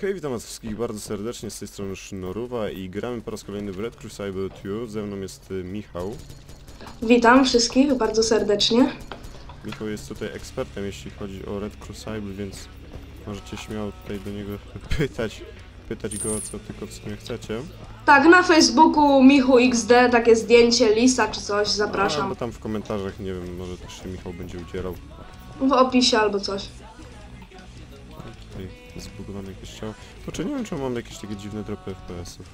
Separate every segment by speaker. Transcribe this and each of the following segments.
Speaker 1: Hej, witam was wszystkich bardzo serdecznie, z tej strony Szynoruwa i gramy po raz kolejny w Red Crucible 2. Ze mną jest y, Michał.
Speaker 2: Witam wszystkich bardzo serdecznie.
Speaker 1: Michał jest tutaj ekspertem, jeśli chodzi o Red Crucible, więc możecie śmiało tutaj do niego pytać, pytać go o co tylko w sumie chcecie.
Speaker 2: Tak, na Facebooku Michu XD, takie zdjęcie, lisa czy coś, zapraszam.
Speaker 1: bo tam w komentarzach, nie wiem, może też się Michał będzie udzierał.
Speaker 2: W opisie albo coś.
Speaker 1: Tutaj zbugowane jakieś ciało. Kurczę, nie wiem czemu mam jakieś takie dziwne dropy FPS-ów.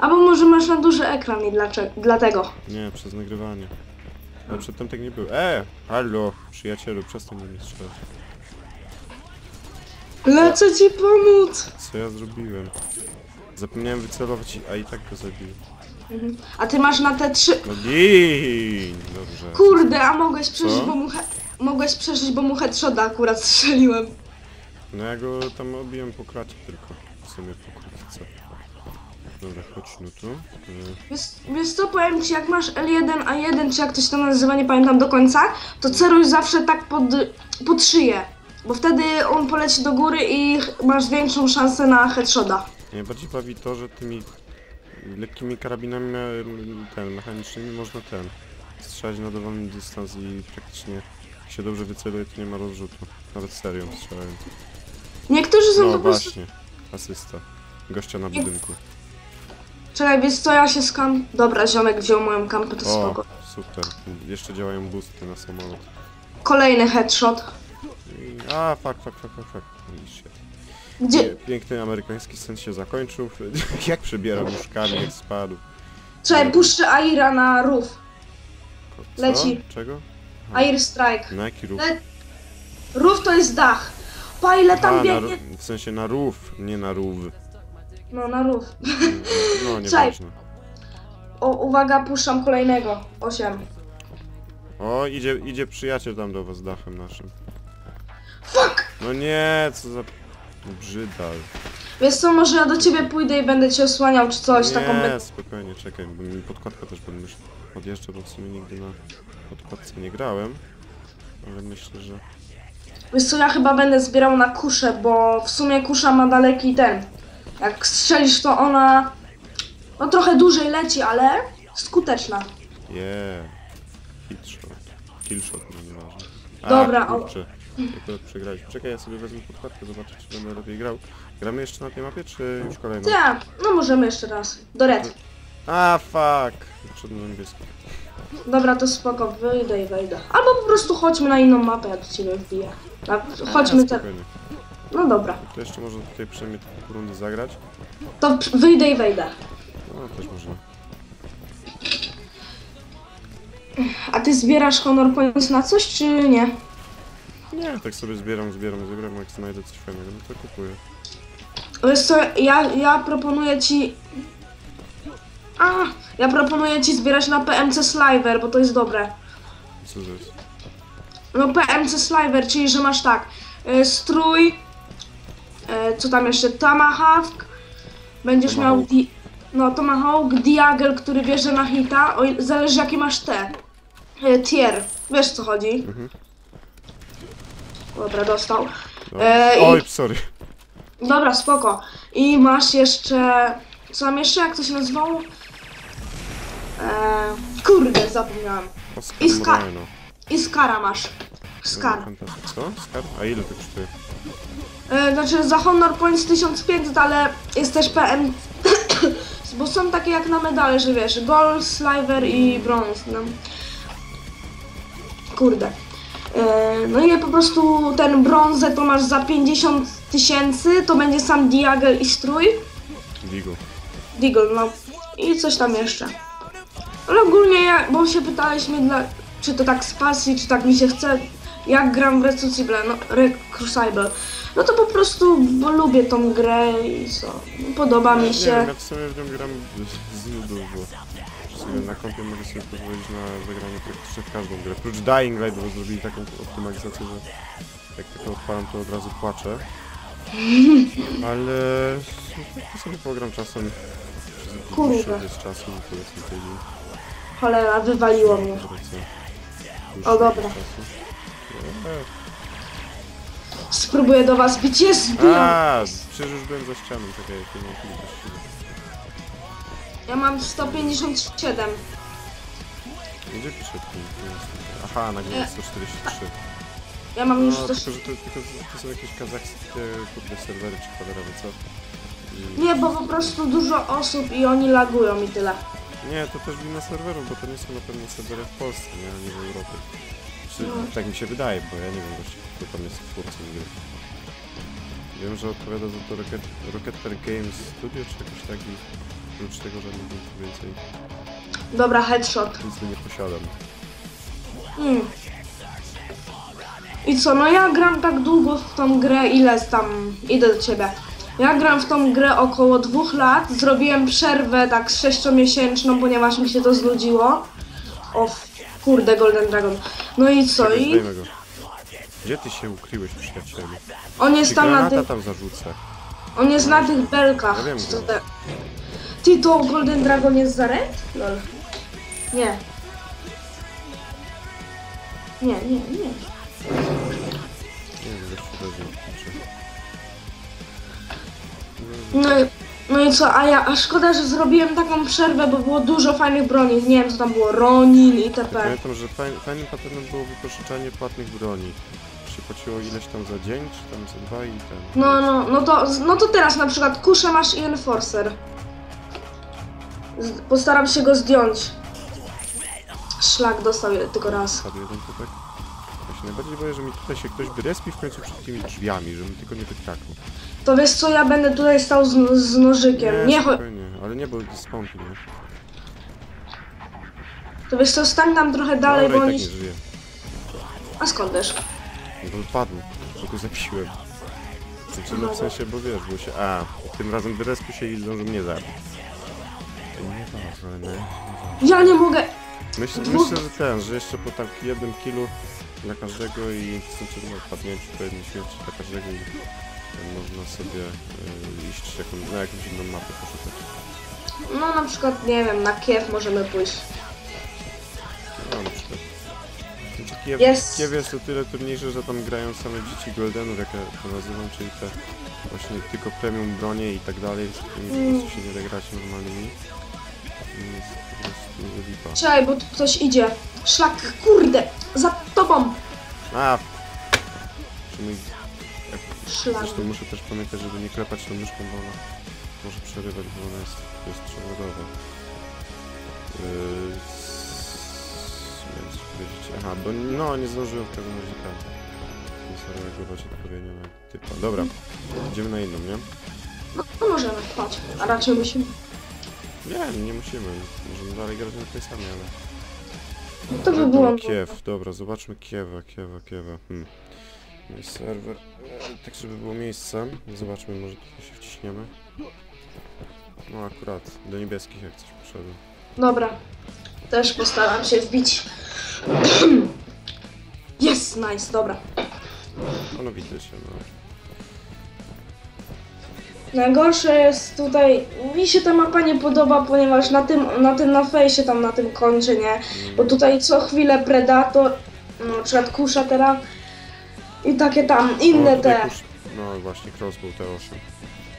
Speaker 2: Albo może masz na duży ekran i dlaczego, dlatego.
Speaker 1: Nie, przez nagrywanie. Ale przedtem tak nie było. E, Halo, przyjacielu, przestań do mnie strzelać.
Speaker 2: Lecę ci pomóc!
Speaker 1: Co ja zrobiłem? Zapomniałem wycelować, a i tak go zabiłem.
Speaker 2: Mhm. A ty masz na te trzy...
Speaker 1: No gin! Dobrze.
Speaker 2: Kurde, a mogłeś przeżyć,
Speaker 1: Co?
Speaker 2: bo mu he... Mogłeś przeżyć, bo mu headshota akurat strzeliłem.
Speaker 1: No ja go tam obiłem po kracie tylko. W sumie po krótce. Dobra, chodź no tu.
Speaker 2: Wiesz, wiesz co, powiem ci, jak masz L1, A1, czy jak to się tam nazywa, nie pamiętam do końca, to celuj zawsze tak pod, pod szyję. Bo wtedy on poleci do góry i ch- masz większą szansę na headshota.
Speaker 1: Mnie bardziej bawi to, że tymi lekkimi karabinami me- ten, mechanicznymi można ten strzelać na dowolny dystans i praktycznie jak się dobrze wyceluje to nie ma rozrzutu. Nawet serią strzelając.
Speaker 2: Niektórzy są
Speaker 1: No
Speaker 2: po prostu...
Speaker 1: właśnie, asysta. Gościa na budynku.
Speaker 2: Czekaj, wiesz co, ja się skam... Dobra, ziomek wziął moją kampę, to
Speaker 1: O,
Speaker 2: spoko.
Speaker 1: super. Jeszcze działają boosty na samolot.
Speaker 2: Kolejny headshot.
Speaker 1: A, fuck, fuck, fuck, fuck, fuck. Shit.
Speaker 2: Gdzie...
Speaker 1: Piękny amerykański sen się zakończył. jak przebierał nóżkami, jak spadł.
Speaker 2: Czekaj, puszczę Aira na roof.
Speaker 1: Co?
Speaker 2: Leci.
Speaker 1: Czego?
Speaker 2: Air strike.
Speaker 1: Na jaki rów?
Speaker 2: Le... Roof to jest dach. Pa, ile tam
Speaker 1: A,
Speaker 2: biegnie...
Speaker 1: w sensie na rów, nie na rów.
Speaker 2: No, na roof.
Speaker 1: No, nieważne.
Speaker 2: O, uwaga, puszczam kolejnego. Osiem.
Speaker 1: O, idzie, idzie przyjaciel tam do was dachem naszym.
Speaker 2: Fuck!
Speaker 1: No nie, co za... Brzydal.
Speaker 2: Wiesz co, może ja do ciebie pójdę i będę cię osłaniał czy coś, taką
Speaker 1: Nie, spokojnie, czekaj, bo mi podkładka też będę myślał. Odjeżdżę, bo w sumie nigdy na podkładce nie grałem. Ale myślę, że...
Speaker 2: Wiesz co, ja chyba będę zbierał na kuszę, bo w sumie kusza ma daleki ten. Jak strzelisz, to ona... No trochę dłużej leci, ale skuteczna.
Speaker 1: Yeah. Hitshot. Killshot, no nieważne. A,
Speaker 2: Dobra, o-
Speaker 1: kurczę. Akurat przegraliśmy. Czekaj, ja sobie wezmę podkładkę, zobaczę czy będę lepiej grał. Gramy jeszcze na tej mapie, czy już kolejną?
Speaker 2: Tak, no możemy jeszcze raz. Do red.
Speaker 1: A, fuck! Poszedłem na niebiesko.
Speaker 2: Dobra, to spoko, wyjdę i wejdę. Albo po prostu chodźmy na inną mapę, ja do ciebie wbiję. Na, chodźmy te...
Speaker 1: spokojnie.
Speaker 2: No dobra,
Speaker 1: To jeszcze można tutaj przynajmniej pół rundy zagrać.
Speaker 2: to p- wyjdę i wejdę.
Speaker 1: No, też można.
Speaker 2: A ty zbierasz honor points na coś, czy nie?
Speaker 1: Nie, tak sobie zbieram, zbieram, zbieram, jak znajdę coś fajnego, no to kupuję.
Speaker 2: Wiesz co, ja, ja proponuję ci... A, ja proponuję ci zbierać na PMC Sliver, bo to jest dobre.
Speaker 1: Co to jest?
Speaker 2: No PMC Sliver, czyli że masz tak, y, strój, y, co tam jeszcze, Tomahawk, będziesz miał,
Speaker 1: Tomahawk.
Speaker 2: di- no Tomahawk, Diagel, który bierze na hita, o, zależy jakie masz te, y, tier, wiesz co chodzi.
Speaker 1: Mhm.
Speaker 2: Dobra, dostał.
Speaker 1: No.
Speaker 2: E, i-
Speaker 1: Oj, sorry.
Speaker 2: Dobra, spoko. I masz jeszcze, co tam jeszcze, jak to się nazywało? E, kurde, zapomniałam.
Speaker 1: Oscar
Speaker 2: I ska-
Speaker 1: Moreno.
Speaker 2: I Skara masz. Skar.
Speaker 1: Fantasy. Co? Skar? A ile to kosztuje?
Speaker 2: E, znaczy za Honor Points 1500, ale jest też PM. Bo są takie jak na medale, że wiesz, gold, sliver i bronze. No. Kurde. E, no i po prostu ten brązę to masz za 50 tysięcy, to będzie sam Diagel i strój.
Speaker 1: Digo.
Speaker 2: Deagle, no. I coś tam jeszcze. Ale ogólnie ja, bo się pytaliśmy dla, czy to tak z pasji, czy tak mi się chce, jak gram w Red Crucible, no, Red Crucible. No to po prostu, bo lubię tą grę i co, podoba mi
Speaker 1: Nie
Speaker 2: się.
Speaker 1: ja w sumie w nią gram z sumie na kompie mogę sobie pozwolić na zagranie praktycznie w każdą grę. Prócz Dying Light, bo zrobili taką optymalizację, że jak tylko odpalam, to od razu płaczę. Ale ja sobie pogram czasem
Speaker 2: Kurde.
Speaker 1: okres czasu, powiedzmy tydzień.
Speaker 2: Cholera, wywaliło mnie. O, dobra. Spróbuję do was bić. Jest.
Speaker 1: A, przecież już byłem za ścianą, czekaj, jak nie mam.
Speaker 2: Ja mam 157.
Speaker 1: Gdzie pisze tu? Aha, na górze 143.
Speaker 2: Ja mam już
Speaker 1: No, tylko, że to, tylko, to są jakieś kazachskie kurde serwery czy kwadratowe, co? I...
Speaker 2: Nie, bo po prostu dużo osób i oni lagują i tyle.
Speaker 1: Nie, to też wina serwerów, bo to nie są na pewno serwery w Polsce, nie, a nie w Europie. Czy,
Speaker 2: No.
Speaker 1: Tak mi się wydaje, bo ja nie wiem właśnie, kto tam jest twórcą gry. Wiem, że odpowiada za to Rocket, Rocketer Games Studio, czy jakoś tak i oprócz tego żadnych więcej
Speaker 2: Dobra, headshot.
Speaker 1: nic nie posiadam.
Speaker 2: Mm. I co, no ja gram tak długo w tą grę, ile tam, idę do ciebie. Ja gram w tą grę około dwóch lat, zrobiłem przerwę tak sześciomiesięczną, ponieważ mi się to znudziło. O kurde, Golden Dragon. No i co, i.
Speaker 1: Gdzie ty się ukryłeś, przyjacielu?
Speaker 2: on jest tam na tych,
Speaker 1: tam zarzucę?
Speaker 2: on jest na tych belkach.
Speaker 1: Ja wiem.
Speaker 2: Ty, to Golden Dragon jest za rent? Lol. Nie. Nie, nie, nie. No i, no i co, a ja, a szkoda, że zrobiłem taką przerwę, bo było dużo fajnych broni. Nie wiem, co tam było, Ronin itp.
Speaker 1: Pamiętam, że faj, fajnym paternem było wypożyczanie płatnych broni. Się płaciło ileś tam za dzień, czy tam za dwa i ten.
Speaker 2: No, no, no to, no to teraz na przykład kuszę masz i Enforcer. Postaram się go zdjąć. Szlak dostał tylko raz.
Speaker 1: Padł jeden typek. Ja się najbardziej boję, że mi tutaj się ktoś wyrespi w końcu przed tymi drzwiami, żebym tylko nie wytrakał.
Speaker 2: To wiesz co, ja będę tutaj stał z, z nożykiem. Nie, cho-
Speaker 1: spokojnie, ale nie, bo spąki, nie?
Speaker 2: to wiesz co, stań tam trochę dalej,
Speaker 1: Dobra,
Speaker 2: bo
Speaker 1: tak
Speaker 2: oni...
Speaker 1: nie żyje.
Speaker 2: A skąd wiesz?
Speaker 1: No bo padł, bo go zapiłem. Znaczy, no w sensie, bo wiesz, bo się... A, tym razem wyrespił się i zdążył mnie zabić. Nieważne?
Speaker 2: Ja nie mogę...
Speaker 1: Myślę,
Speaker 2: Dwóch-
Speaker 1: myślę, że ten, że jeszcze po tak jednym kilu dla każdego i znaczy no, padnięciu po jednej śmierci dla każdego i ten, można sobie y, iść jaką, na jakąś inną mapę poszukać.
Speaker 2: No na przykład, nie wiem, na Kiew możemy pójść.
Speaker 1: No na przykład. Znaczy, Kiew,
Speaker 2: Jest.
Speaker 1: Kiew jest o tyle trudniejszy, że tam grają same dzieci Goldenów, jak ja to nazywam, czyli te właśnie tylko premium bronie i tak dalej, z którymi po prostu się nie da grać normalnymi. Jest po prostu lipa.
Speaker 2: Czekaj, bo tu ktoś idzie. Szlak, kurde, za tobą.
Speaker 1: A! Przynajmniej jak
Speaker 2: Szlak.
Speaker 1: Zresztą muszę też pamiętać, żeby nie klepać tą myszką, bo ona może przerywać, bo ona jest, jest przewodowa. Yy, s- miałem coś powiedzieć. Aha, bo no nie zdążyłem w każdym razie tam. Nie zareagować odpowiednio na typa. Dobra, idziemy na inną, nie?
Speaker 2: No, no możemy, chodź. A raczej musimy.
Speaker 1: Nie, nie musimy. Możemy dalej grać na tej samej, ale...
Speaker 2: To by było...
Speaker 1: Kiew, dobra, zobaczmy Kiewa, Kiewa, Kiewa. Hmm. Jest serwer, e, tak żeby było miejsce. Zobaczmy, może tutaj się wciśniemy. No akurat, do niebieskich jak coś poszedłem.
Speaker 2: Dobra. Też postaram się wbić. Jest, nice, dobra.
Speaker 1: No widzę się, no.
Speaker 2: Najgorsze jest tutaj, mi się ta mapa nie podoba, ponieważ na tym, na tym na fejsie tam na tym kończy, nie? Bo tutaj co chwilę Predator, no, na przykład Kusza teraz i takie tam inne
Speaker 1: no,
Speaker 2: te.
Speaker 1: Kusz, no właśnie, crossbow T8.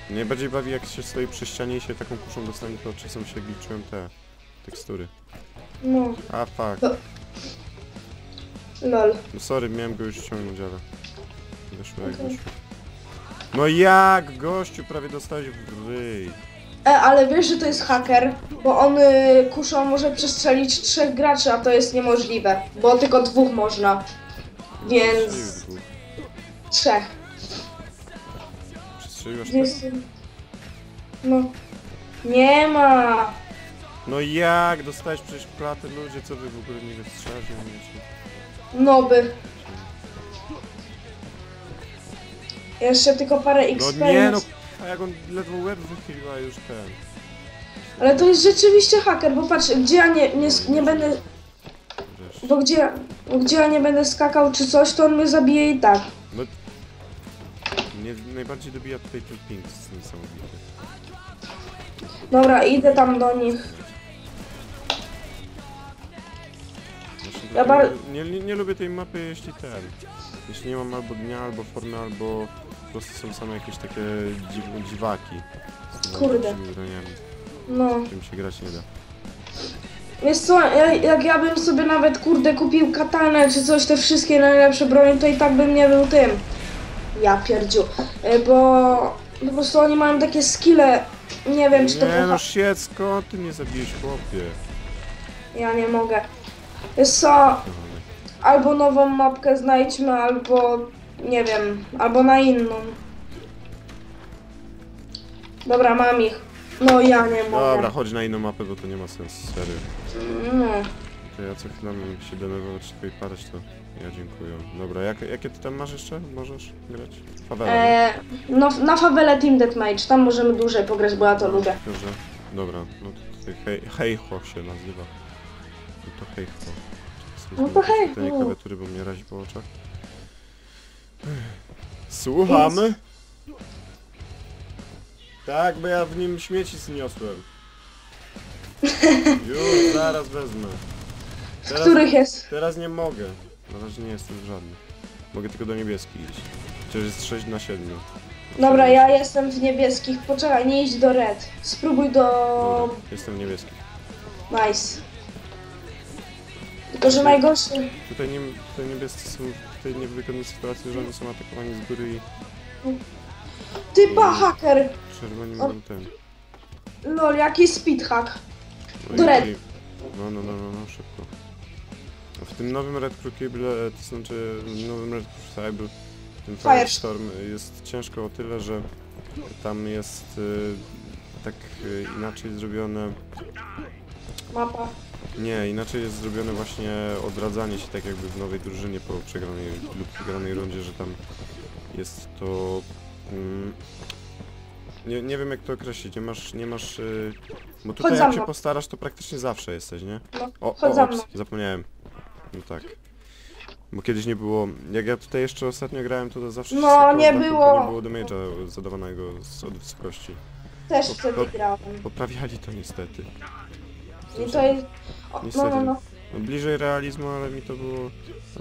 Speaker 1: Mnie bardziej bawi jak się stoi przy ścianie i się taką kuszą dostanie, to czasem się gliczują te tekstury.
Speaker 2: No,
Speaker 1: A fuck.
Speaker 2: lol.
Speaker 1: No sorry, miałem go już ściągnąć, ale... Wyszło jak wyszło. No jak, gościu, prawie dostałeś w ryj.
Speaker 2: E, ale wiesz, że to jest haker, bo on y, kuszą może przestrzelić trzech graczy, a to jest niemożliwe, bo tylko dwóch można. Więc
Speaker 1: dwóch.
Speaker 2: trzech.
Speaker 1: Tak?
Speaker 2: jest... No. Nie ma.
Speaker 1: No jak? Dostałeś przecież klatę ludzie, co wy w ogóle nie wystrzelać nie umiecie?
Speaker 2: Noby. Jeszcze tylko parę
Speaker 1: No nie no, a jak on ledwo łeb wychyliła już ten.
Speaker 2: Ale to jest rzeczywiście haker, bo patrz, gdzie ja nie, nie, nie będę,
Speaker 1: Wiesz.
Speaker 2: bo gdzie, bo gdzie ja nie będę skakał czy coś, to on mnie zabije i tak.
Speaker 1: No... Nie Mnie najbardziej dobija tutaj ten ping, jest niesamowity.
Speaker 2: Dobra, idę tam do nich.
Speaker 1: Właśnie
Speaker 2: Ja
Speaker 1: dlatego
Speaker 2: bar-
Speaker 1: nie, nie, nie lubię tej mapy, jeśli ten... Jeśli nie mam albo dnia, albo formy, albo prostu są same jakieś takie dziw, dziwaki. Z
Speaker 2: Kurde.
Speaker 1: broniami,
Speaker 2: No.
Speaker 1: którym się grać nie da.
Speaker 2: Wiesz co, ja, jak ja bym sobie nawet kurde kupił katanę czy coś, te wszystkie najlepsze bronie, to i tak bym nie był tym. Ja pierdziu. Y, Bo po prostu oni mają takie skille. Nie wiem czy to
Speaker 1: Nie no, siecko, ty nie zabijesz chłopie.
Speaker 2: Ja nie mogę. Wiesz co, albo nową mapkę znajdźmy, albo nie wiem, albo na inną. Dobra, mam ich. No ja nie mogę.
Speaker 1: Dobra, chodź na inną mapę, bo to nie ma sensu, serio.
Speaker 2: No.
Speaker 1: To ja co chwilę mam się denerwować tylko i padać, to ja dziękuję. Dobra, jak, jakie ty tam masz jeszcze? Możesz grać? Fawela, nie?
Speaker 2: E, no na fawelę Team Deathmatch, tam możemy dłużej pograć, bo ja to lubię.
Speaker 1: Dobrze. Dobra, no to tutaj hej, hejho się nazywa. No to hejho.
Speaker 2: No to hejho.
Speaker 1: To nie klawiatury, bo mnie razi po oczach. Słuchamy? Tak, bo ja w nim śmieci zniosłem. Już, zaraz wezmę. Teraz,
Speaker 2: których jest?
Speaker 1: teraz nie mogę. Na razie nie jestem w żadnym. Mogę tylko do niebieskich iść. Chociaż jest 6 na 7.
Speaker 2: Dobra, ja jestem w niebieskich. Poczekaj, nie idź do red. Spróbuj do...
Speaker 1: Dobra, jestem w niebieskich.
Speaker 2: Nice. Tylko, że najgorszy...
Speaker 1: Tutaj, nie, tutaj niebiescy są tej niewygodnej sytuacji, że oni są atakowani z góry i
Speaker 2: Typa hacker!
Speaker 1: czerwoni
Speaker 2: O.
Speaker 1: mają ten.
Speaker 2: Lol, jaki speedhack.
Speaker 1: No
Speaker 2: Do
Speaker 1: i-
Speaker 2: red.
Speaker 1: i- No, no, no, no, no, szybko. A W tym nowym Red Crucible, to znaczy w nowym Red Crucible, w tym
Speaker 2: Firestorm.
Speaker 1: Firestorm jest ciężko o tyle, że tam jest y, tak y, inaczej zrobione,
Speaker 2: Mapa.
Speaker 1: Nie, inaczej jest zrobione właśnie odradzanie się tak jakby w nowej drużynie po przegranej lub wygranej rundzie, że tam jest to... Mm, nie, nie wiem jak to określić, nie masz, nie masz... y, Bo tutaj
Speaker 2: za
Speaker 1: jak się
Speaker 2: mną.
Speaker 1: postarasz, to praktycznie zawsze jesteś, nie?
Speaker 2: No,
Speaker 1: O,
Speaker 2: chodź
Speaker 1: o,
Speaker 2: za
Speaker 1: ops, zapomniałem. No tak. Bo kiedyś nie było... Jak ja tutaj jeszcze ostatnio grałem, to, to zawsze
Speaker 2: No, nie było.
Speaker 1: Nie było damage'a zadawanego z, od wysokości.
Speaker 2: Też wtedy grałem.
Speaker 1: Poprawiali to niestety.
Speaker 2: I to jest... O, no,
Speaker 1: Niestety.
Speaker 2: no, no.
Speaker 1: No, bliżej realizmu, ale mi to było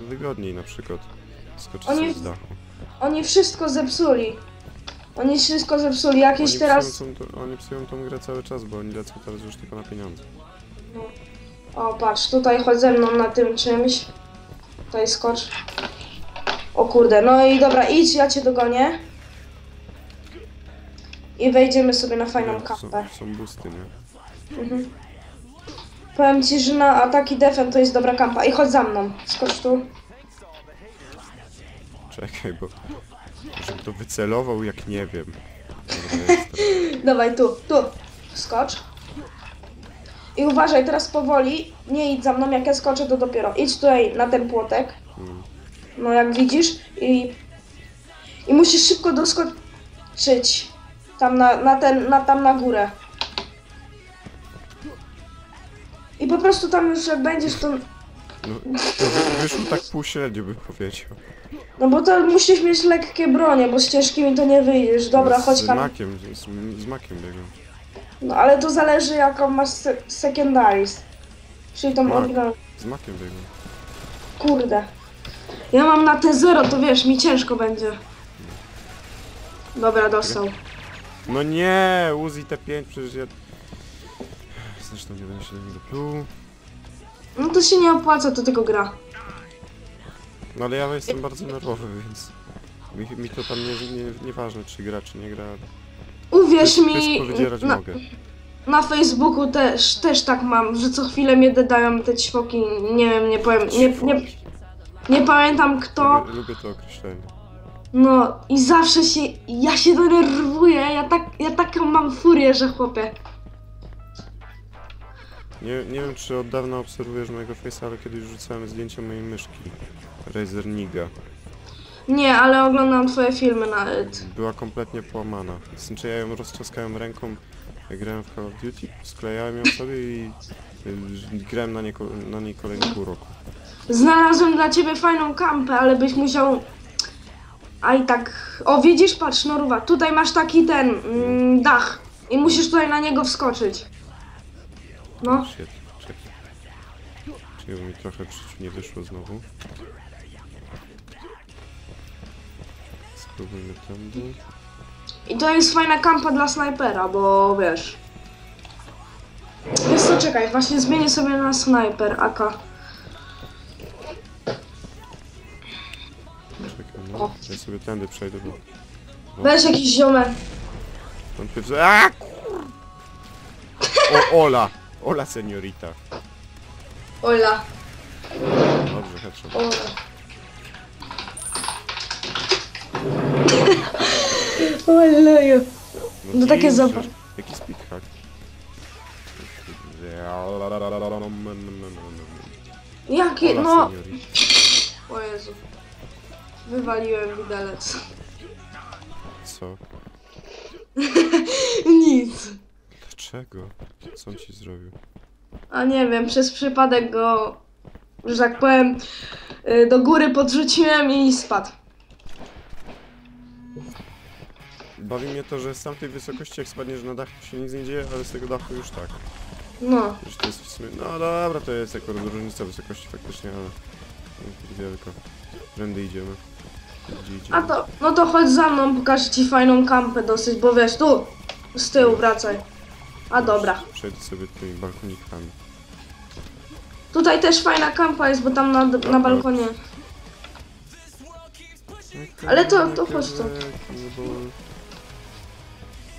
Speaker 1: wygodniej na przykład. Skoczyć
Speaker 2: Oni-
Speaker 1: sobie z dachu.
Speaker 2: Oni wszystko zepsuli. Oni wszystko zepsuli. Jakieś
Speaker 1: Oni
Speaker 2: teraz...
Speaker 1: psują, tą, oni psują tą grę cały czas, bo oni lecą teraz już tylko na pieniądze.
Speaker 2: No. O, patrz, tutaj chodź ze mną na tym czymś. Tutaj skocz. O kurde, no i dobra, idź, ja cię dogonię. I wejdziemy sobie na fajną
Speaker 1: Nie, to
Speaker 2: kampę.
Speaker 1: są, są boosty, nie?
Speaker 2: Mhm. Powiem ci, że na ataki defend to jest dobra kampa. I chodź za mną. Skocz tu.
Speaker 1: Czekaj, bo... Żebym to wycelował jak nie wiem. Dobra, jestem.
Speaker 2: Dawaj tu, tu. Skocz. I uważaj, teraz powoli. Nie idź za mną, jak ja skoczę, to dopiero. Idź tutaj na ten płotek.
Speaker 1: Mm.
Speaker 2: No jak widzisz. I, i musisz szybko doskoczyć. Tam na, na ten, na, tam na górę. Po prostu tam już jak będziesz to...
Speaker 1: No, to wy- wyszło tak półśrednio bym powiedział.
Speaker 2: No bo to musisz mieć lekkie bronie, bo z ciężkimi to nie wyjdziesz. Dobra,
Speaker 1: z,
Speaker 2: chodź
Speaker 1: z
Speaker 2: tam.
Speaker 1: makiem, z, z makiem biegam.
Speaker 2: No ale to zależy jaką masz se secondaries. Czyli tą
Speaker 1: Tak.
Speaker 2: oryginalną.
Speaker 1: Z makiem biegam.
Speaker 2: Kurde. Ja mam na T0, to wiesz, mi ciężko będzie. Dobra, dostał.
Speaker 1: No nie, Uzi T5 przecież ja... Zresztą nie będę się do niego pluł.
Speaker 2: No to się nie opłaca, to tylko gra.
Speaker 1: No ale ja jestem bardzo nerwowy, więc... Mi, mi to tam nie, nie, nieważne czy gra, czy nie gra.
Speaker 2: Uwierz
Speaker 1: Pys-
Speaker 2: mi, na,
Speaker 1: mogę.
Speaker 2: na Facebooku też, też tak mam, że co chwilę mnie dodają te ćwoki, nie wiem, nie powiem, nie, nie, nie pamiętam kto,
Speaker 1: Lubię, lubię to określenie.
Speaker 2: no i zawsze się, ja się denerwuję, ja tak, ja taką mam furię, że chłopie.
Speaker 1: Nie, nie wiem czy od dawna obserwujesz mojego face'a, ale kiedyś rzucałem zdjęcie mojej myszki. Razer Niga.
Speaker 2: Nie, ale oglądam twoje filmy nawet.
Speaker 1: Była kompletnie połamana. Znaczy ja ją roztrzaskałem ręką, jak grałem w Call of Duty, sklejałem ją sobie i y, grałem na, nie, na niej kolejne pół roku.
Speaker 2: Znalazłem dla ciebie fajną kampę, ale byś musiał... A i tak. O, widzisz, patrz, Noruwa, tutaj masz taki ten mm, dach. I musisz tutaj na niego wskoczyć. No,
Speaker 1: Shit, czekaj. Czekaj, bo mi trochę życiu nie wyszło znowu. Spróbujmy tędy.
Speaker 2: i to jest fajna kampa dla snajpera, bo wiesz. Jest to, czekaj, właśnie zmienię sobie na snajper, AK.
Speaker 1: Czekaj, no. Ja sobie tędy przejdę, bo...
Speaker 2: Weź jakiś ziomek.
Speaker 1: Pierwszy... Kur... O, Ola! Ola seniorita.
Speaker 2: Ola.
Speaker 1: Dobrze, headshot.
Speaker 2: Ola. Oleju. No takie
Speaker 1: Jesus,
Speaker 2: zobacz.
Speaker 1: Jaki speedhack?
Speaker 2: Jakie,
Speaker 1: Ola
Speaker 2: no.
Speaker 1: seniorita.
Speaker 2: O Jezu. Wywaliłem widelec.
Speaker 1: Co?
Speaker 2: Nic.
Speaker 1: Dlaczego? Co on ci zrobił?
Speaker 2: A nie wiem, przez przypadek go, że tak powiem, y, do góry podrzuciłem i spadł.
Speaker 1: Bawi mnie to, że z tamtej wysokości jak spadniesz na dach to się nic nie dzieje, ale z tego dachu już tak.
Speaker 2: No.
Speaker 1: Że to jest w sumie... No dobra, to jest jako różnica wysokości faktycznie, ale... Wielko. Rzędy idziemy. Gdzie idziemy?
Speaker 2: A to, no to chodź za mną, pokażę ci fajną kampę dosyć, bo wiesz, tu, z tyłu wracaj. A dobra.
Speaker 1: Przejdę sobie tymi balkonikami.
Speaker 2: Tutaj też fajna kampa jest, bo tam na, na balkonie. Ale to- to chodź tu.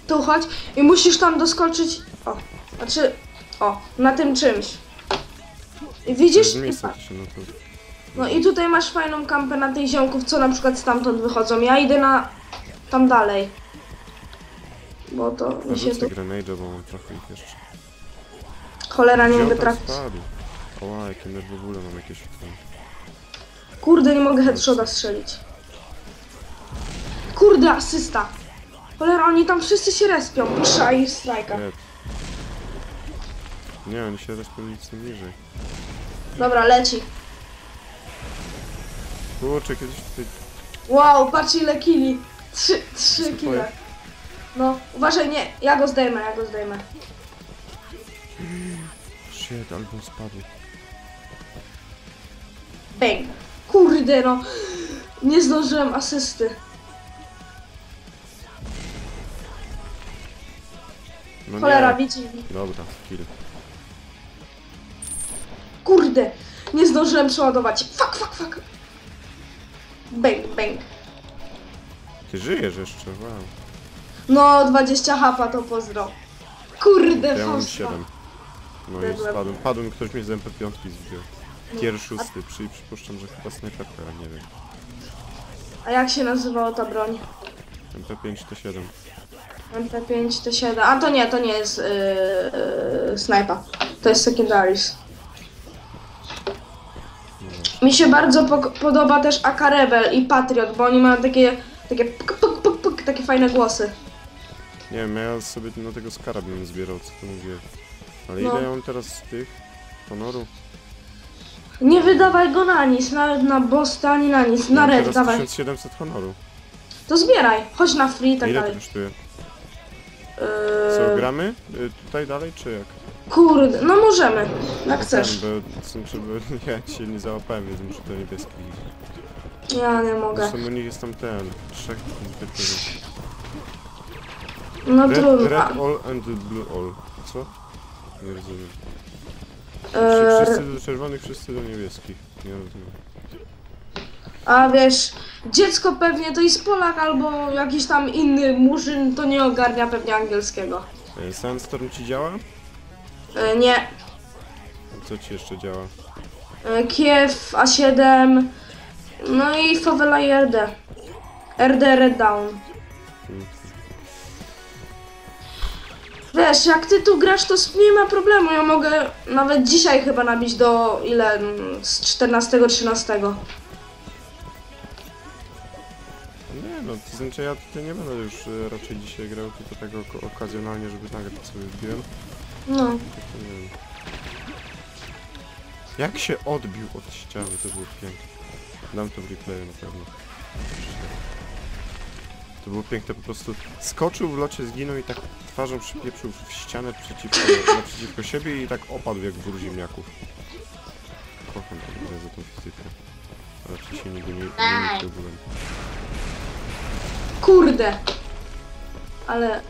Speaker 2: Tu chodź i musisz tam doskoczyć. O, znaczy, o, na tym czymś. I widzisz? No i tutaj masz fajną kampę na tych ziomków, co na przykład stamtąd wychodzą. Ja idę na... tam dalej. Bo to mi się
Speaker 1: Rzucę
Speaker 2: tu...
Speaker 1: grenade'a, bo mam trochę ich jeszcze.
Speaker 2: Cholera, nie
Speaker 1: Gdzie on
Speaker 2: mogę
Speaker 1: tam
Speaker 2: trafić.
Speaker 1: spadł? Oła, jakie nerwobóle mam jakieś w tym.
Speaker 2: Kurde, nie mogę headshota strzelić. Kurde, asysta. Cholera, oni tam wszyscy się respią. Pusza i strajka.
Speaker 1: Nie. Nie, oni się rozpędzili co niżej.
Speaker 2: Dobra, leci.
Speaker 1: Kurczę, kiedyś tutaj...
Speaker 2: Wow, patrz ile kili. Trzy, trzy kile. No, uważaj, nie, ja go zdejmę, ja go zdejmę.
Speaker 1: Shit, albo spadł.
Speaker 2: Bang. Kurde, no. Nie zdążyłem asysty.
Speaker 1: No
Speaker 2: Cholera,
Speaker 1: nie.
Speaker 2: widzi mi.
Speaker 1: Dobra, kill.
Speaker 2: Kurde, nie zdążyłem przeładować. Fuck, fuck, fuck. Bang, bang.
Speaker 1: Ty żyjesz jeszcze, wow.
Speaker 2: No, 20 hapa to pozdro. Kurde,
Speaker 1: Ja mam
Speaker 2: fausta.
Speaker 1: 7. No i
Speaker 2: Dedłem.
Speaker 1: spadłem. Padłem, ktoś mnie z MP5 zbił. Tier 6, przy, przypuszczam, że chyba snajperka, ale nie wiem.
Speaker 2: A jak się nazywała ta broń?
Speaker 1: MP5 to 7.
Speaker 2: MP5 to 7. A to nie, to nie jest yy, yy, snajpa. To jest secondaries.
Speaker 1: No.
Speaker 2: Mi się bardzo pok- podoba też AK Rebel i Patriot, bo oni mają takie, takie puk, puk, puk, puk, takie fajne głosy.
Speaker 1: Nie wiem, ja sobie na tego skara bym zbierał, co ty mówię. Ale
Speaker 2: No.
Speaker 1: ile ja mam teraz z tych? Honoru?
Speaker 2: Nie wydawaj go na nic, nawet na bosta ani na nic. Na
Speaker 1: Mam
Speaker 2: red
Speaker 1: teraz
Speaker 2: dawaj.
Speaker 1: 1700 honoru.
Speaker 2: To zbieraj, chodź na free i tak
Speaker 1: Ile to
Speaker 2: dalej.
Speaker 1: kosztuje? Co,
Speaker 2: Yy,
Speaker 1: gramy? Y, tutaj dalej, czy jak?
Speaker 2: kurde, no możemy, jak chcesz.
Speaker 1: Ten, bo, znaczy, bo ja się nie załapałem, więc muszę do niebieskich iść.
Speaker 2: Ja nie mogę.
Speaker 1: Zresztą u nich jest tam ten, trzech.
Speaker 2: No
Speaker 1: Red,
Speaker 2: trudno.
Speaker 1: red all and blue all. Co? Nie rozumiem.
Speaker 2: Eee,
Speaker 1: Wszyscy do czerwonych, wszyscy do niebieskich. Nie rozumiem.
Speaker 2: A wiesz, dziecko pewnie to jest Polak albo jakiś tam inny murzyn, to nie ogarnia pewnie angielskiego.
Speaker 1: E, Sandstorm ci działa?
Speaker 2: E, nie.
Speaker 1: Co ci jeszcze działa?
Speaker 2: E, Kiew, A7, no i Favela i RD. RD Red Down. Wiesz, jak ty tu grasz, to nie ma problemu. Ja mogę nawet dzisiaj chyba nabić do ile? mm, Z 14-13.
Speaker 1: Nie no, to znaczy ja tutaj nie będę już e, raczej dzisiaj grał, tylko tak ok okazjonalnie, żeby nagrać sobie wbiłem.
Speaker 2: No.
Speaker 1: To nie wiem. Jak się odbił od ściany, to było piękne. Dam to w replayu na pewno. To było piękne, po prostu skoczył w locie, zginął i tak twarzą przypieprzył w ścianę przeciwko, naprzeciwko siebie i tak opadł jak wór ziemniaków. Kocham tę grę za tą fizykę. Ale raczej się nigdy nie, nie byłem.
Speaker 2: Kurde. Ale...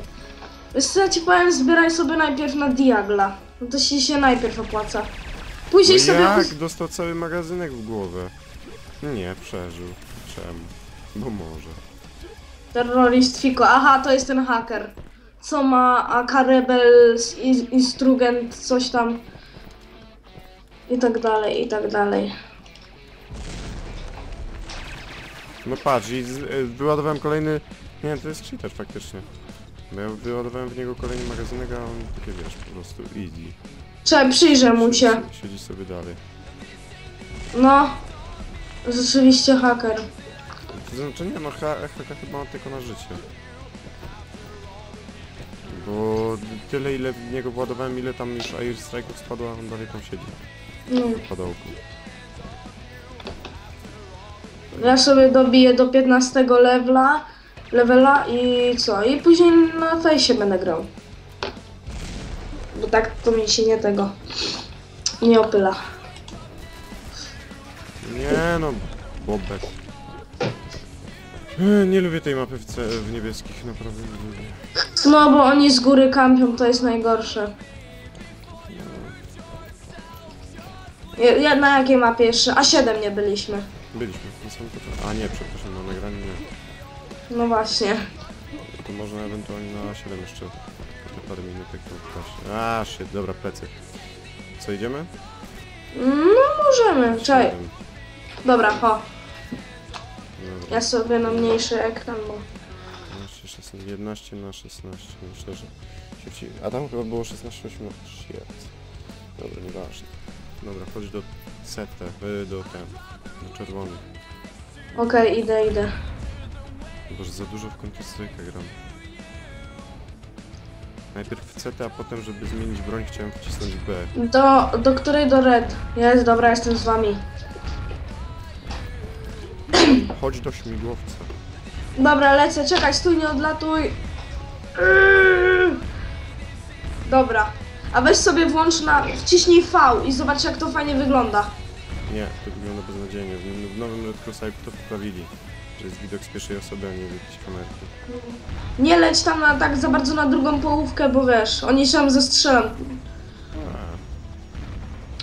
Speaker 2: Wiesz co, ja ci powiem, zbieraj sobie najpierw na Diagla. No to się, się najpierw opłaca. Później
Speaker 1: No
Speaker 2: sobie...
Speaker 1: jak? Dostał cały magazynek w głowę. Nie, przeżył. Czemu? Bo może.
Speaker 2: Terrorist Fico. Aha, to jest ten haker. Co ma AK Rebels, in- Instrugent, coś tam. I tak dalej, i tak dalej.
Speaker 1: No patrz, i z, y, wyładowałem kolejny... Nie, to jest cheater faktycznie. Bo ja wyładowałem w niego kolejny magazynek, a on takie wiesz, po prostu easy.
Speaker 2: Czekaj, przyjrzę mu się.
Speaker 1: Siedzi, siedzi sobie dalej.
Speaker 2: No. Rzeczywiście haker.
Speaker 1: Znaczy nie, no ha- HK chyba ma tylko na życie. Bo tyle ile w niego władowałem, ile tam już Air Strike'ów spadło, a on dalej tam siedzi.
Speaker 2: No.
Speaker 1: W padołku.
Speaker 2: Ja sobie dobiję do 15 levela, levela i co? I później na fejsie będę grał. Bo tak to mi się nie tego nie opyla.
Speaker 1: Nie no, Bobek. Nie lubię tej mapy w, w niebieskich, naprawdę nie lubię.
Speaker 2: No bo oni z góry kampią, to jest najgorsze. Ja, ja na jakiej mapie jeszcze? A 7 nie byliśmy.
Speaker 1: Byliśmy na samym początku. A nie, przepraszam, na nagraniu nie.
Speaker 2: No właśnie.
Speaker 1: To można ewentualnie na 7 jeszcze te parę minutek. A, shit, dobra, plecy. Co, idziemy?
Speaker 2: No możemy. Czekaj.
Speaker 1: Siedem.
Speaker 2: Dobra, ho.
Speaker 1: Dobra.
Speaker 2: Ja sobie na mniejszy ekran, bo...
Speaker 1: 12, 16, 11 na 16, myślę, że. A tam chyba było 16, 18, shit. Dobra, nieważne. Dobra, chodź do setę, y, do ten, do czerwonych.
Speaker 2: Okej, idę, idę.
Speaker 1: Boże, za dużo w Counter Strike'a gram. Najpierw w CT, a potem, żeby zmienić broń, chciałem wcisnąć B.
Speaker 2: Do, do której do red? Jest, dobra, jestem z wami.
Speaker 1: Chodź do śmigłowca.
Speaker 2: Dobra, lecę, czekaj, stój, nie odlatuj. Dobra. A weź sobie włącz na... wciśnij V i zobacz jak to fajnie wygląda.
Speaker 1: Nie, to wygląda beznadziejnie. W, w nowym Red Cross to poprawili. Że jest widok z pierwszej osoby, a nie z jakiejś kamerki.
Speaker 2: Nie leć tam na, tak za bardzo na drugą połówkę, bo wiesz, oni się tam zestrzelą.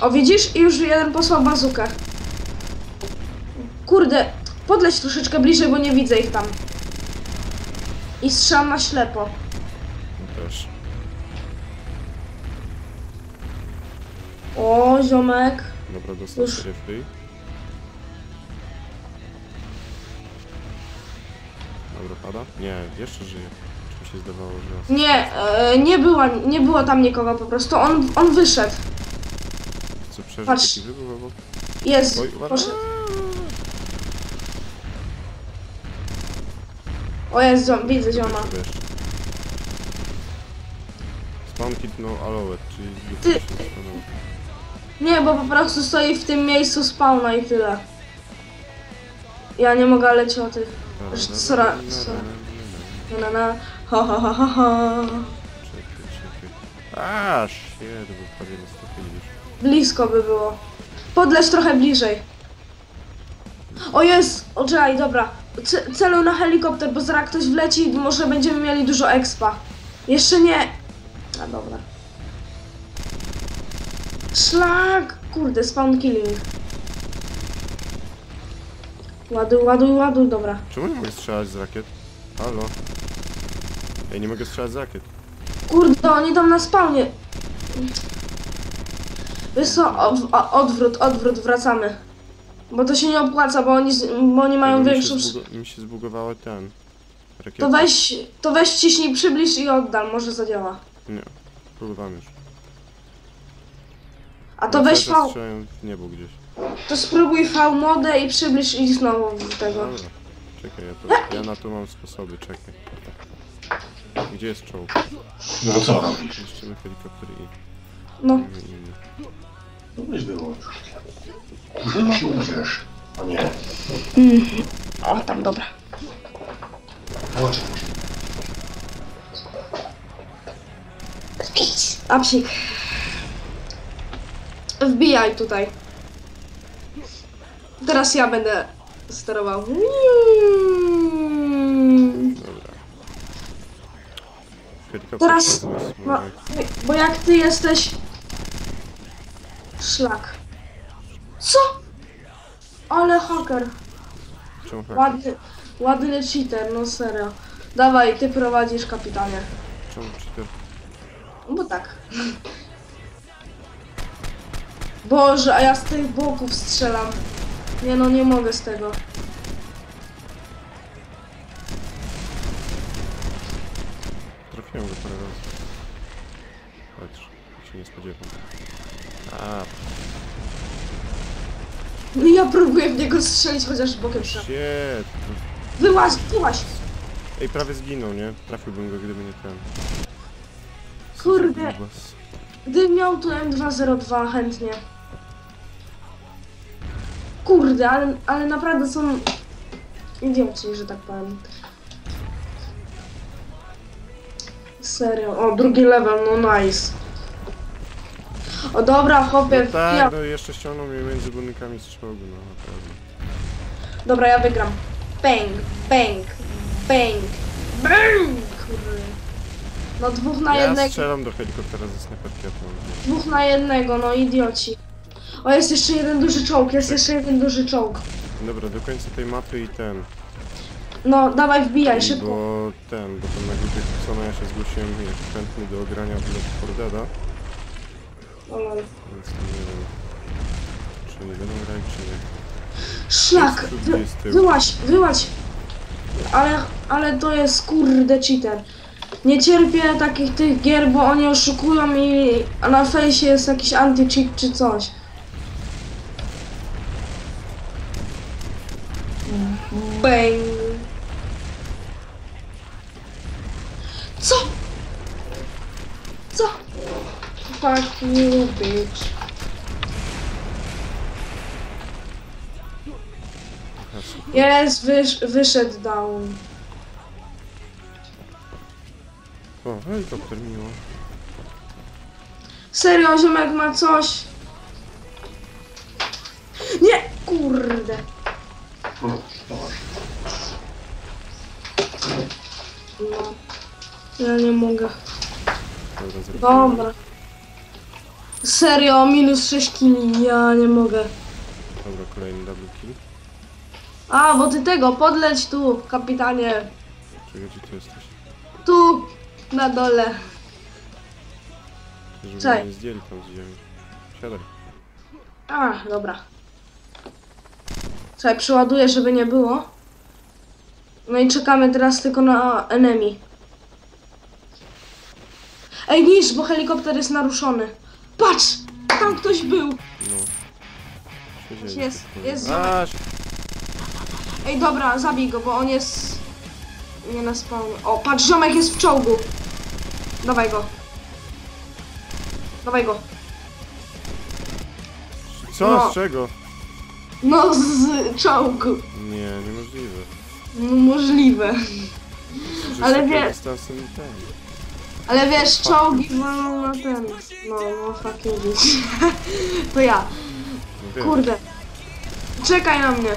Speaker 2: O, widzisz? I już jeden posłał bazukę. Kurde, podleć troszeczkę bliżej, bo nie widzę ich tam. I strzelam na ślepo.
Speaker 1: no też.
Speaker 2: O, ziomek.
Speaker 1: Dobra, dostał
Speaker 2: Już.
Speaker 1: Dobra, pada? Nie, jeszcze żyje. Czy mi się zdawało, że...
Speaker 2: Nie, e, nie była, nie było tam nikogo po prostu. On, on wyszedł.
Speaker 1: Co przeżył
Speaker 2: Patrz.
Speaker 1: taki wybuch obok?
Speaker 2: Jest,
Speaker 1: Oj,
Speaker 2: poszedł. O jest, ziom, widzę zioma.
Speaker 1: Jeszcze. Spawn kit no allowed, czyli
Speaker 2: Ty-
Speaker 1: się spawnował.
Speaker 2: Nie, bo po prostu stoi w tym miejscu spawna i tyle. Ja nie mogę lecieć o tych. Na, na, na. Ha, ha, ha, ha, ha.
Speaker 1: Czekaj, czekaj. A, shit, bo prawie nas trafiliśmy.
Speaker 2: Blisko by było. Podleć trochę bliżej. O jest! O dobra. Celuj na helikopter, bo zaraz ktoś wleci i może będziemy mieli dużo expa. Jeszcze nie. A dobra. Szlak! Kurde, spawn killing. Ładuj, ładuj, ładuj, dobra.
Speaker 1: Czemu nie mogę strzelać z rakiet? Halo? Ej, nie mogę strzelać z rakiet.
Speaker 2: Kurde, oni tam na spawnie. Wiesz co, od, o- odwrót, odwrót, wracamy. Bo to się nie opłaca, bo oni, bo oni mają
Speaker 1: mi się
Speaker 2: większą...
Speaker 1: zbugo- Mi się zbugowały ten... Rakiety.
Speaker 2: To weź, to weź wciśnij, przybliż i oddal, może zadziała.
Speaker 1: Nie, próbowałem już.
Speaker 2: A to weź V,
Speaker 1: cały czas strzelają w niebo gdzieś.
Speaker 2: to spróbuj V modę i przybliż i znowu tego.
Speaker 1: Dobra. Czekaj, ja, to, ja na to mam sposoby, czekaj. Gdzie jest czołg?
Speaker 3: No co robisz?
Speaker 1: Niszczymy helikopter i...
Speaker 2: No,
Speaker 1: i inny.
Speaker 3: No weź wyłącz. Wyłącz. O nie.
Speaker 2: o tam, dobra.
Speaker 3: Wyłączę.
Speaker 2: Apsik. Wbijaj tutaj. Teraz ja będę sterował.
Speaker 1: Dobra.
Speaker 2: Teraz- No, bo jak ty jesteś... Szlak. Co? Ale haker.
Speaker 1: Czemu tak?
Speaker 2: Ładny, ładny cheater, no serio. Dawaj, ty prowadzisz kapitanie.
Speaker 1: Czemu cheater?
Speaker 2: No Bo tak. Boże, a ja z tych boków strzelam. Nie no, nie mogę z tego.
Speaker 1: Trafiłem go parę razy. Patrz, się nie spodziewam. A,
Speaker 2: No ja próbuję w niego strzelić, chociaż bokiem szedł.
Speaker 1: shit.
Speaker 2: Wyłaź, wyłaź!
Speaker 1: Ej, prawie zginął, nie? Trafiłbym go, gdyby nie ten.
Speaker 2: Kurde. Gdybym miał tu M202 chętnie. Kurde, ale, ale naprawdę są idioci, że tak powiem. Serio. O, drugi level, no nice. O dobra, hopie,
Speaker 1: No tak,
Speaker 2: ja...
Speaker 1: no jeszcze ściągnął mnie między budynkami z czołgu, no naprawdę.
Speaker 2: Dobra, ja wygram. Bang, bang, bang, bang! Kurde. No dwóch na
Speaker 1: Ja
Speaker 2: jednego.
Speaker 1: strzelam do helikoptera ze snajperki, a to
Speaker 2: Dwóch na jednego, no idioci. O, jest jeszcze jeden duży czołg, jest jeszcze jeden duży czołg.
Speaker 1: Dobra, do końca tej mapy i ten.
Speaker 2: No, dawaj, wbijaj, szybko.
Speaker 1: Bo ten, bo tam na grupie Huxona ja się zgłosiłem chętny do ogrania w Left 4 Deada,
Speaker 2: O, lol.
Speaker 1: więc nie wiem, czy nie będą grać, czy nie.
Speaker 2: Szlak,
Speaker 1: Jest
Speaker 2: wy, wyłaź, wyłaź. Ale, ale to jest kurde cheater. Nie cierpię takich tych gier, bo oni oszukują i na fejsie jest jakiś anti-cheat czy coś. Jest, wysz, wyszedł down.
Speaker 1: O, helikopter miło.
Speaker 2: Serio, ziomek ma coś? Nie! Kurde.
Speaker 3: No.
Speaker 2: Ja nie mogę.
Speaker 1: Dobra, zrobiłem.
Speaker 2: Dobra. Serio, minus 6 kili. Ja nie mogę.
Speaker 1: Dobra, kolejny double kill.
Speaker 2: A, bo ty tego, podleć tu, kapitanie.
Speaker 1: Czekaj, gdzie ty jesteś?
Speaker 2: Tu, na dole.
Speaker 1: Żeby
Speaker 2: Czekaj.
Speaker 1: mnie nie zdjęli tam z ziemi. Siadaj.
Speaker 2: A, dobra. Słuchaj, przeładuję, żeby nie było. No i czekamy teraz tylko na enemy. Ej, niż, bo helikopter jest naruszony. Patrz! Tam ktoś był!
Speaker 1: No.
Speaker 2: Jest, jest
Speaker 1: A,
Speaker 2: Ej, dobra, zabij go, bo on jest... Nie na spawnie. O, patrz, ziomek jest w czołgu. Dawaj go. Dawaj go.
Speaker 1: Co?
Speaker 2: No.
Speaker 1: Z czego?
Speaker 2: No, z czołgu.
Speaker 1: Nie, niemożliwe.
Speaker 2: No, możliwe.
Speaker 1: Przecież
Speaker 2: Ale wie-. Ale wiesz, czołgi walą na ten. No, no, fucking. To ja. Kurde. Czekaj na mnie.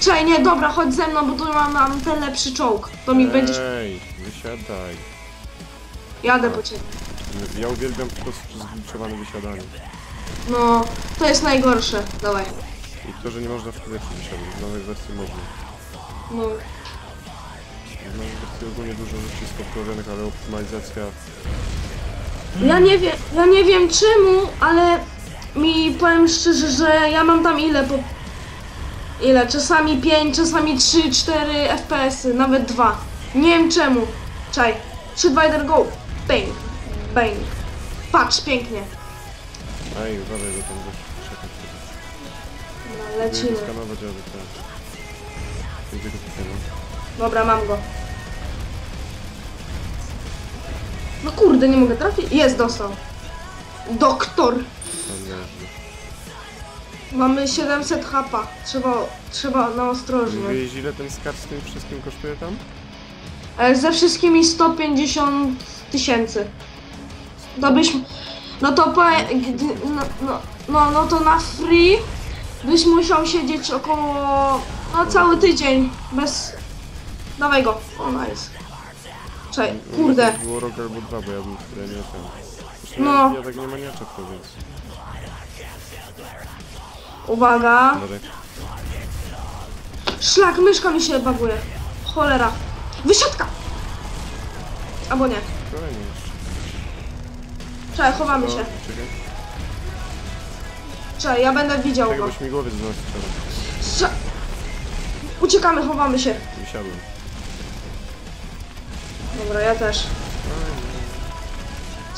Speaker 2: Czekaj, nie, dobra, chodź ze mną, bo tu mam, mam ten lepszy czołg. To mi będziesz...
Speaker 1: Ej, wysiadaj.
Speaker 2: Jadę po ciebie.
Speaker 1: Ja uwielbiam po prostu zgliczowane wysiadanie.
Speaker 2: No, to jest najgorsze. Dawaj.
Speaker 1: I to, że nie można w powietrzu wysiadać. W nowej wersji można.
Speaker 2: No.
Speaker 1: W nowej wersji ogólnie dużo rzeczy jest poprawionych, ale optymalizacja...
Speaker 2: Ja nie wiem, ja nie wiem czemu, ale mi powiem szczerze, że ja mam tam ile po... Ile? Czasami 5, czasami 3, 4 FPS-y, nawet 2. Nie wiem czemu. Czaj. 3, 2, 1, go! Bang! Bang! Patrz, pięknie.
Speaker 1: Ej, uważaj, bo tam też czekać.
Speaker 2: No, lecimy.
Speaker 1: skanować, ale. Gdzie go tutaj mam?
Speaker 2: Dobra, mam go. No kurde, nie mogę trafić. Jest, dostał. Doktor.
Speaker 1: Tam leży.
Speaker 2: Mamy 700 hapa. Trzeba, trzeba na ostrożnie.
Speaker 1: Mówiłeś ile ten skarb z tym wszystkim kosztuje tam?
Speaker 2: E, Ze wszystkimi 150 tysięcy. To byś. No to po, no, no, no, no to na free byś musiał siedzieć około. No cały tydzień. Bez. Dawaj go. O nice. Czekaj, kurde.
Speaker 1: Było rok albo dwa, bo ja bym. Zresztą
Speaker 2: No.
Speaker 1: ja, tak nie maniaczę w to, więc...
Speaker 2: Uwaga. Szlak, myszka mi się baguje. Cholera. Wysiadka! Albo nie.
Speaker 1: Kolejny jeszcze.
Speaker 2: Czekaj, chowamy
Speaker 1: No,
Speaker 2: się.
Speaker 1: czekaj.
Speaker 2: Czekaj, ja będę widział
Speaker 1: Czekaj,
Speaker 2: go.
Speaker 1: bo śmigłowiec do nas strzela.
Speaker 2: Strza- Uciekamy, chowamy się.
Speaker 1: Wysiadłem.
Speaker 2: Dobra, ja też.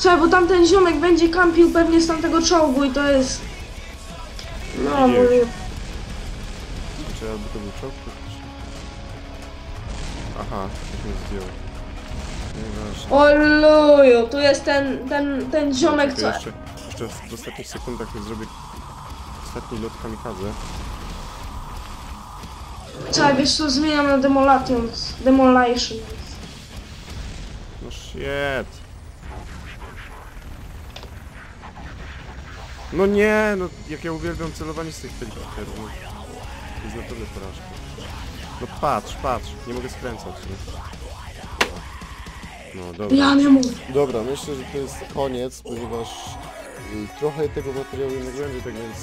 Speaker 2: Czekaj, bo tamten ziomek będzie kampił pewnie z tamtego czołgu i to jest... No,
Speaker 1: Idzie
Speaker 2: mój...
Speaker 1: już. Czy albo to był czołg? Aha, jak mnie zdjął. Nieważne.
Speaker 2: Oluju, tu jest ten, ten, ten ziomek, co...
Speaker 1: Jeszcze, jeszcze w ostatnich sekundach jak zrobię ostatni lot kamikadze.
Speaker 2: Czekaj, wiesz co, zmieniam na Demolation. Demolition.
Speaker 1: No shit. No nie, no jak ja uwielbiam celowanie z tych helikopterów. No, to jest naprawdę porażka. No patrz, patrz, nie mogę skręcać. Nie? No dobra.
Speaker 2: Ja nie mówię.
Speaker 1: Dobra, myślę, że to jest koniec, ponieważ y, trochę tego materiału jednak będzie, tak więc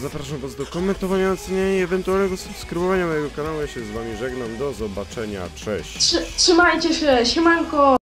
Speaker 1: zapraszam Was do komentowania, oceniania i ewentualnego subskrybowania mojego kanału. Ja się z Wami żegnam, do zobaczenia, cześć!
Speaker 2: Trzy, trzymajcie się, siemanko.